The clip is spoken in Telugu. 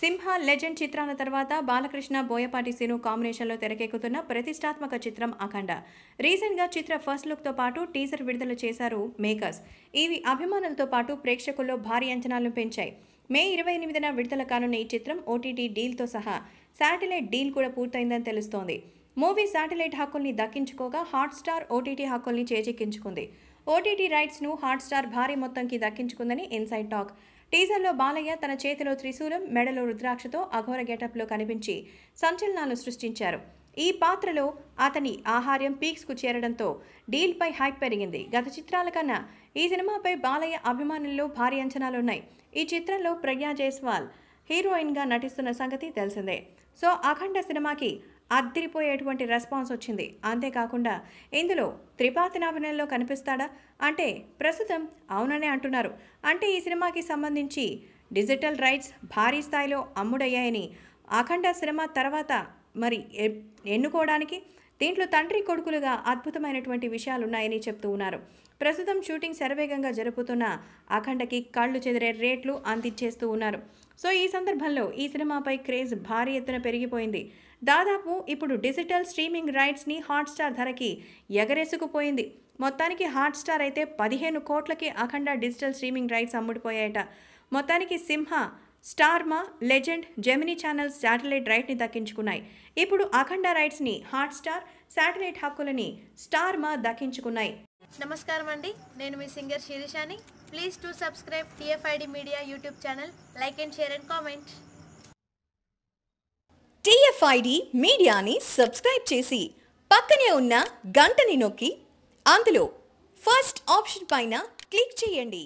సింహ లెజెండ్ చిత్రాల తర్వాత బాలకృష్ణ బోయపాటి సిను కాంబినేషన్లో తెరకెక్కుతున్న ప్రతిష్టాత్మక చిత్రం అఖండ. రీసెంట్గా చిత్ర ఫస్ట్ లుక్తో పాటు టీజర్ విడుదల చేశారు మేకర్స్. ఇవి అభిమానులతో పాటు ప్రేక్షకుల్లో భారీ అంచనాలను పెంచాయి. మే ఇరవై ఎనిమిదిన విడుదల కానున్న ఈ చిత్రం ఓటీటీ డీల్తో సహా శాటిలైట్ డీల్ కూడా పూర్తయిందని తెలుస్తోంది. మూవీ శాటిలైట్ హక్కుల్ని దక్కించుకోగా హాట్స్టార్ ఓటీటీ హక్కుల్ని చేజిక్కించుకుంది. ఓటీటీ రైట్స్ను హాట్స్టార్ భారీ మొత్తంకి దక్కించుకుందని ఇన్సైడ్ టాక్. టీజర్లో బాలయ్య తన చేతిలో త్రిశూలం మెడలో రుద్రాక్షతో అఘోర గెటప్లో కనిపించి సంచలనాలు సృష్టించారు. ఈ పాత్రలో అతని ఆహార్యం పీక్స్కు చేరడంతో డీల్పై హైప్ పెరిగింది. గత చిత్రాల కన్నా ఈ సినిమాపై బాలయ్య అభిమానుల్లో భారీ అంచనాలున్నాయి ఈ చిత్రంలో ప్రజ్ఞా జైస్వాల్ హీరోయిన్గా నటిస్తున్న సంగతి తెలిసిందే. సో అఖండ సినిమాకి అద్దరిపోయేటువంటి రెస్పాన్స్ వచ్చింది. అంతేకాకుండా ఇందులో త్రిపాతినాభినయంలో కనిపిస్తాడా? అంటే ప్రస్తుతం అవుననే అంటున్నారు. అంటే ఈ సినిమాకి సంబంధించి డిజిటల్ రైట్స్ భారీ స్థాయిలో అమ్ముడయ్యాయని అఖండ సినిమా తర్వాత మరి ఎన్నుకోవడానికి దీంట్లో తండ్రి కొడుకులుగా అద్భుతమైనటువంటి విషయాలున్నాయని చెప్తూ ఉన్నారు. ప్రస్తుతం షూటింగ్ శరవేగంగా జరుపుతున్న అఖండకి కళ్ళు చెదిరే రేట్లు అందించేస్తూ ఉన్నారు. సో ఈ సందర్భంలో ఈ సినిమాపై క్రేజ్ భారీ ఎత్తున పెరిగిపోయింది. దాదాపు ఇప్పుడు డిజిటల్ స్ట్రీమింగ్ రైట్స్ని హాట్స్టార్ ధరకి ఎగరేసుకుపోయింది. మొత్తానికి హాట్స్టార్ అయితే పదిహేను కోట్లకి అఖండ డిజిటల్ స్ట్రీమింగ్ రైట్స్ అమ్ముడిపోయాయట. మొత్తానికి Simha Star Maa Legend Gemini channels satellite రైట్ని దక్కించుకున్నాయి. ఇప్పుడు అఖండ రైట్స్ని హాట్స్టార్ శాటిలైట్ హక్కులని స్టార్మా దక్కించుకున్నాయి. నమస్కారం అండి. నేను మీ singer శిరీషాని. Please to subscribe TFID media YouTube channel. Like and share and comment. TFID మీడియాని సబ్స్క్రైబ్ చేసి పక్కనే ఉన్న గంటని నొక్కి అందులో ఫస్ట్ ఆప్షన్ పైన క్లిక్ చేయండి.